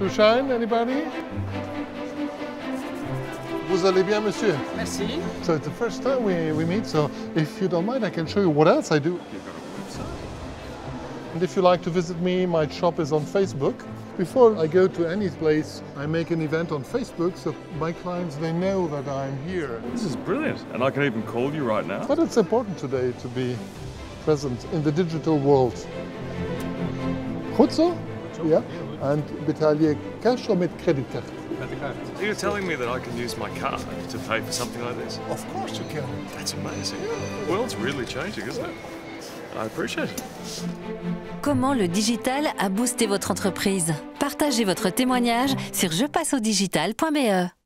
Shushan, anybody? Vous allez bien, monsieur? Merci. So it's the first time we, we meet, so if you don't mind, I can show you what else I do. You've got a website. And if you like to visit me, my shop is on Facebook. Before I go to any place, I make an event on Facebook so my clients, they know that I'm here. This is brilliant. And I can even call you right now. But it's important today to be present in the digital world. Goed zo? Yeah? And betaal je cash or met creditcard? You're telling me that I can use my card to pay for something like this? Of course you can. That's amazing. The world's really changing, isn't it? I appreciate it. Comment le digital a boosté votre entreprise? Partagez votre témoignage sur jepasseaudigital.be.